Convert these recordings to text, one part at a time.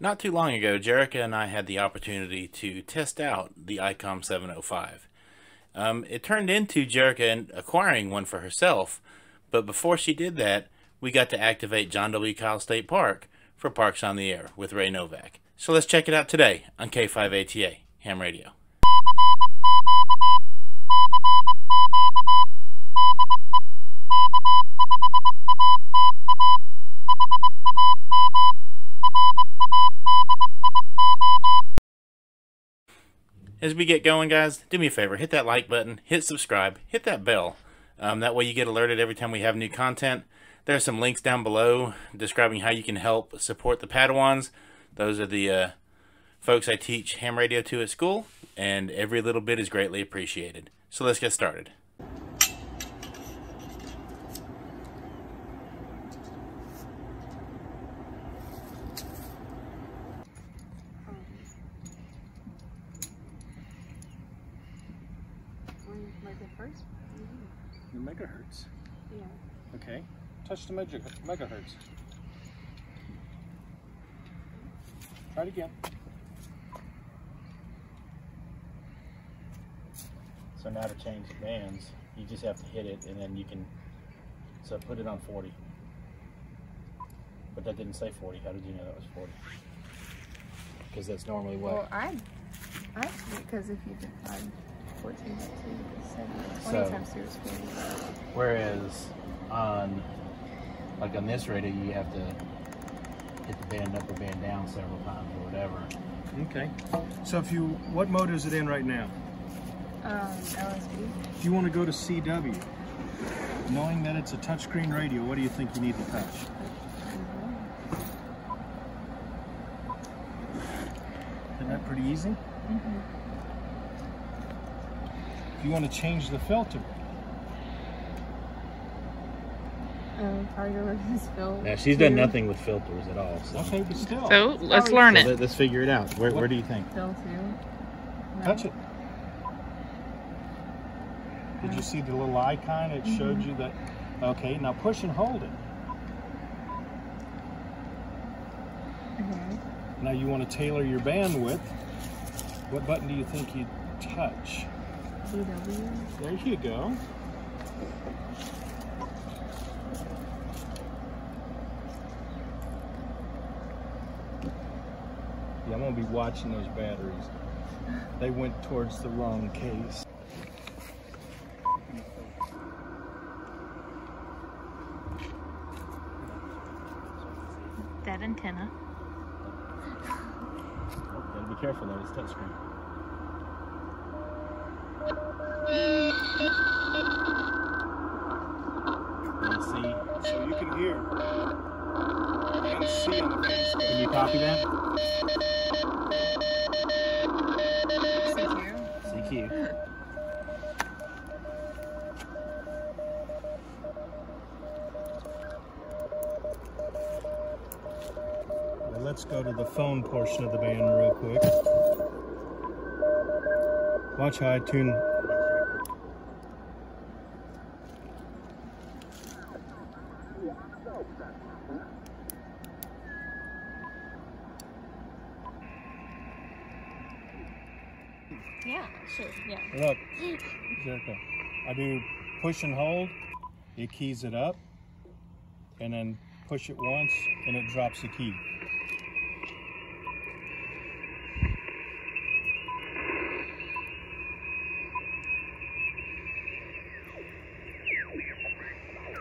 Not too long ago, Jerica and I had the opportunity to test out the ICOM 705. Um, it turned into Jerica acquiring one for herself, but before she did that, we got to activate John W. Kyle State Park for Parks on the Air with Ray Novak. So let's check it out today on K5ATA, Ham Radio. As we get going, guys, do me a favor, hit that like button, hit subscribe, hit that bell. Um, that way you get alerted every time we have new content. There are some links down below describing how you can help support the Padawans. Those are the uh, folks I teach ham radio to at school, and every little bit is greatly appreciated. So let's get started. first? The megahertz. Yeah. Okay. Touch the mega megahertz. Try it again. So now to change the bands, you just have to hit it and then you can, so put it on 40. But that didn't say 40. How did you know that was 40? Because that's normally what? Well, I, I because if you divide 14 by 2 7, 20 So- times 2 is 40. Whereas on, like on this radio, you have to hit the band up or band down several times or whatever. Okay. So if you, what mode is it in right now? Um, LSB. If you want to go to CW, knowing that it's a touchscreen radio, what do you think you need to touch? Isn't that pretty easy? Mm-hmm. If you want to change the filter, Probably with his Phil. Yeah, she's done nothing with filters at all. So, okay, but still. So let's Oh, learn So it. let- let's figure it out. Where, where do you think? Phil too. No. Touch it. Did you see the little icon? It showed you that. Okay, now push and hold it. Mhm. Now you want to tailor your bandwidth. What button do you think you touch? DW. There you go. Yeah, I'm gonna be watching those batteries. They went towards the wrong case. That antenna. Oh, gotta be careful though, it's touchscreen. See, So you can hear and see on the base. Can you copy that? CQ. CQ. Well, let's go to the phone portion of the band real quick. Watch how I tune. Yeah, sure. Yeah. Look, Jerica. I do push and hold. It keys it up, and then push it once, and it drops the key.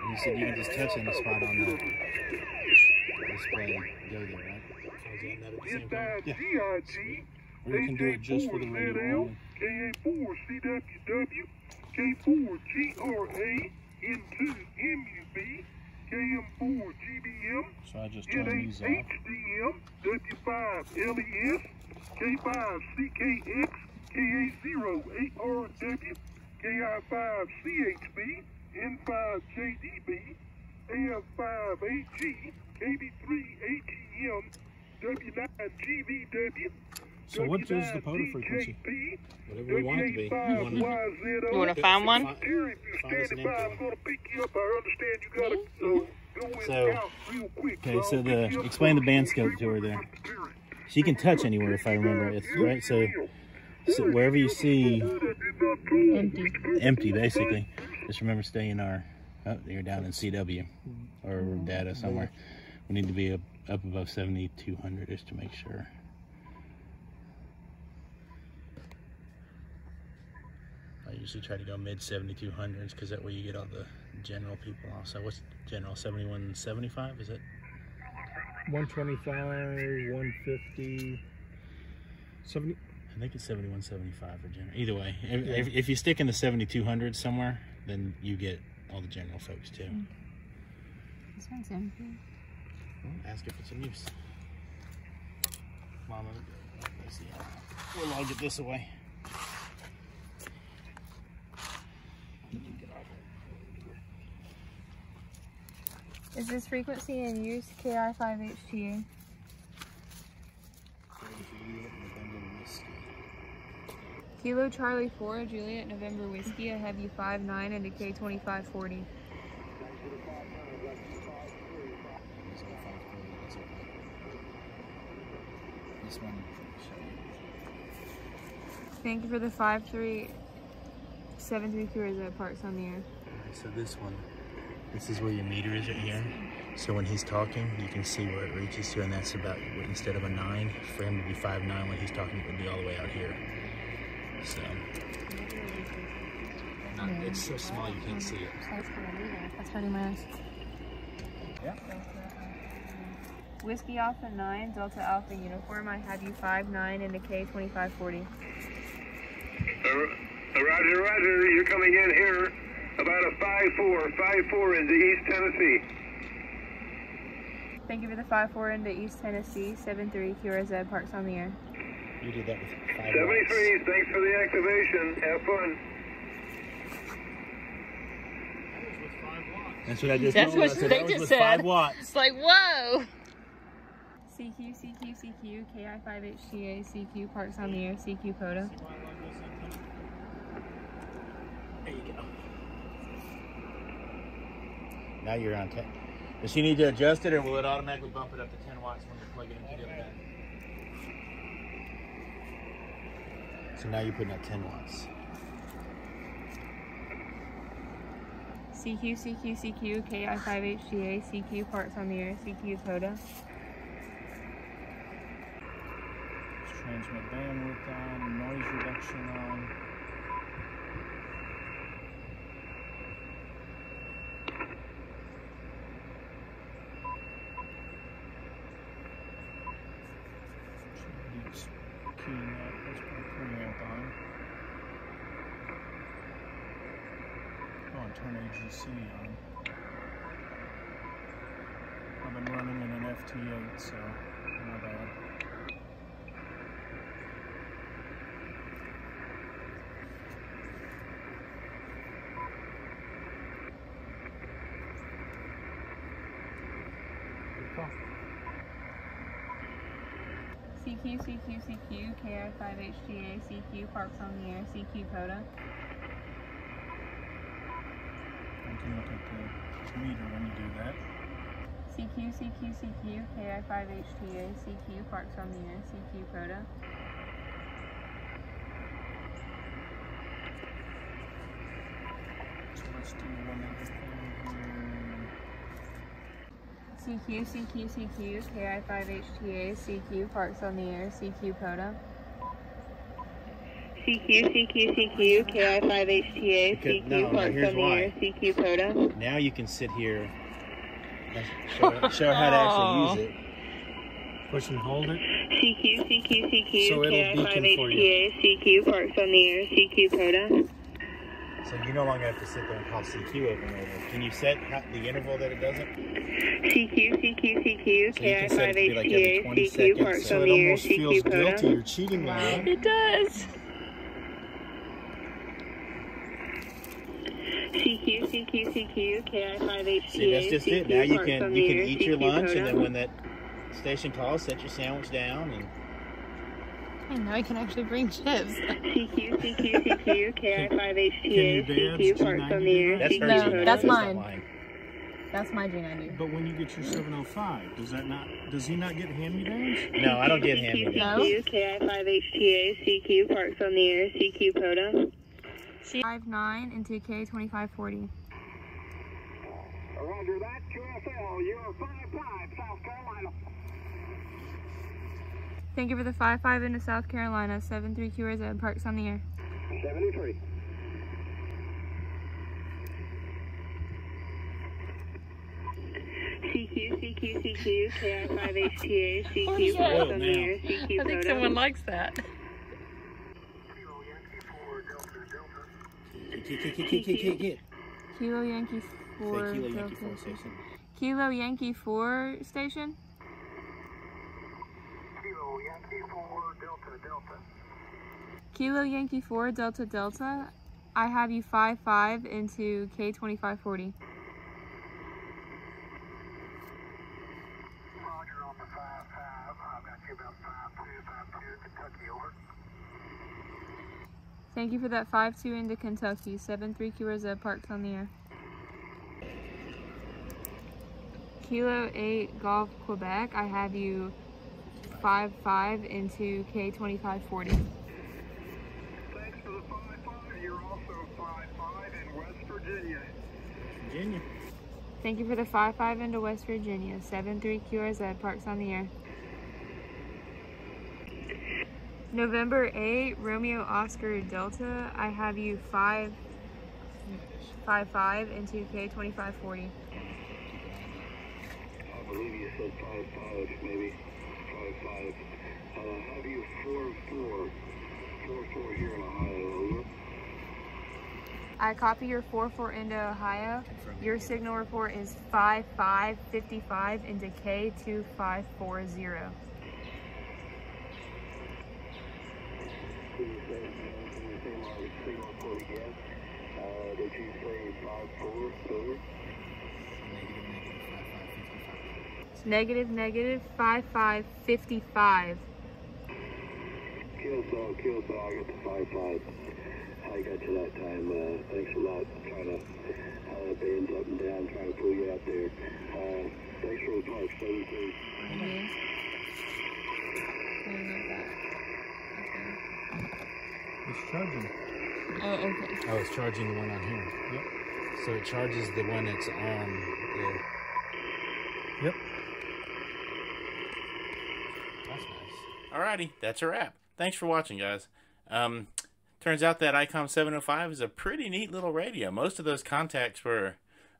You said you can just touch any spot on the display and go there, right? So is that at the same time? Yeah. Or can do it just for the radio only. KA4CWW, K4GRA, N2MUB, KM4GBM, So I just turn these off. N8HDM, W5LES, K5CKX, KA0ARW, KI5CHB, N5JDB, AF5AG, KB3ATM, W9GVW, So what is the POTA frequency? Whatever we want it to be. You want to- W8YZO. You want to find one? If you're standing by. I'm gonna pick you up. I understand you gotta uh, go and So- count real quick. okay, so the- explain the band scope to her there. Mr. Terry. So you can touch anywhere if I remember it's right. So, so wherever you see Empty. empty, basically, just remember stay in our. Oh, you're down in CW or data somewhere. We need to be up, up above 7,200 just to make sure. I usually try to go mid 7200s because that way you get all the general people also. What's general 7175? Is it? 125, 150, 70. I think it's 7175 for general. Either way, if, if, if you stick in the 7200 somewhere, then you get all the general folks too. Mm. This one's empty. Ask if it's in use. Mama, let's see. We'll all get this away. Is this frequency in use KI5HTA? Kilo Charlie 4, Juliet November Whiskey. Have you 5'9 and a K2540. This one. Thank you for the 5'3 732 Rosette Parks on the air. So this one, this is where your meter is right here. So when he's talking, you can see where it reaches to, and that's about instead of a nine, for him to be five nine when he's talking, it would be all the way out here. So not, it's so small you can't see it. That's pretty much. Whiskey Alpha 9, Delta Alpha Uniform. I have you 5'9 and a K2540. Roger, roger. You're coming in here about a 5-4, 5-4 into East Tennessee. Thank you for the 5'4 into East Tennessee. 7'3 QRZ Parks on the air. You did that with five 73, watts. thanks for the activation. Have fun. That's what I just That's told her. what said, they that was just said. Five watts. It's like, whoa! CQ, CQ, CQ, KI5HTA, CQ Parks on the air, CQ POTA. There you go. Now you're on 10. Does she need to adjust it or will it automatically bump it up to 10 watts when you plug it into the other end? So now you're putting at 10 watts. CQ, CQ, CQ, KI5HTA, CQ Parks on the air, CQ POTA. Transmit bandwidth on, noise reduction on. Should be keying up. Let's put a preamp on. Oh, and turn AGC on. Um, I've been running in an FT8, so not bad. CQ, CQ, CQ, KI5HTA, CQ Parks on the air, CQ POTA. I can look at the meter when you do that. CQ, CQ, CQ, KI5HTA, CQ Parks on the air, CQ POTA. So let's do one other thing CQ, here. CQ, CQ, KI5HTA, CQ Parks on the air, CQ POTA. CQ, CQ, CQ, KI5HTA, Okay, CQ, no, no, Parks on the air, CQ, POTA. Now you can sit here and show, her- show her how to actually use it. Push and hold it. CQ, CQ, CQ, So it'll beacon for you. KI5HTA, CQ, Parks on the air, CQ, POTA. So you no longer have to sit there and call CQ over and over. Can you set the interval that it does it? CQ, CQ, CQ, So you can set it to be like every 20 KI5HTA, CQ, seconds, Parks so on So it almost feels guilty. POTA. You're cheating now. It does. CQ, CQ, CQ, KI5HTA, See, that's just it. Now you Parks on can the you can air, eat your CQ, lunch, and then when that station calls, set your sandwich down, and And now I can actually bring chips. CQ, CQ, CQ, KI5HTA, CQ, Parks on the air, G90? that's CQ. No, Gina. That's mine. mine. That's my G90. But when you get your 705, does that not? Does he not get hand-me-downs? No, I don't get CQ, hand me No? CQ, KI5HTA, CQ, parks on the air, CQ, POTA. Five nine into K twenty five forty. Roger that, QSL, you're 5-5, South Carolina. Thank you for the five five into South Carolina. Seven three QRZ parks on the air. 73. CQ, CQ, CQ, KI5HTA, CQ, Oh, yeah. parks on the Now. air, CQ, POTA. likes that. Kilo Yankee 4. Kilo Yankee 4 station. Kilo Yankee 4 station? Kilo Yankee 4 Delta Delta. Kilo Yankee 4 Delta Delta. I have you 5-5 into K2540. Thank you for that five two into Kentucky. Seven three QRZ parks on the air. Kilo eight Golf Quebec. I have you five five into K twenty five forty. Thanks for the 5-5, you're also 5-5 in West Virginia. Virginia. Thank you for the five five into West Virginia. Seven three QRZ parks on the air. November eight Romeo Oscar Delta. I have you five five five into K twenty five forty. I believe you said 5-5, maybe 5-5. Uh, have you 4-4, 4-4 here in Ohio, over. I copy your 4-4 into Ohio. Your signal report is 5555 into K2540. Can you say, can you say my signal report again? Uh, did you say 5-4, over? Negative, negative, 5, 5, 55. negative negative 5555. Kill saw, kill saw, I got the 5-5. I got you that time, uh, thanks a lot. Trying to, uh, bands up and down, trying to pull you out there. Uh, thanks for the talk, 7-3. It's charging. Oh, okay. Oh, it's charging the one on here. Yep. So it charges the one that's on the. Yep. That's nice. Alrighty, that's a wrap. Thanks for watching, guys. Um, turns out that ICOM 705 is a pretty neat little radio. Most of those contacts were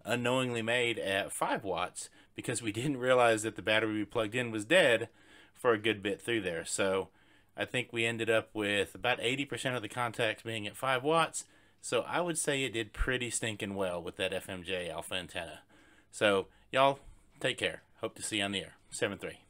unknowingly made at 5 watts because we didn't realize that the battery we plugged in was dead for a good bit through there. So I think we ended up with about 80% of the contacts being at 5 watts. So I would say it did pretty stinking well with that FMJ alpha antenna. So y'all take care. Hope to see you on the air. 7-3.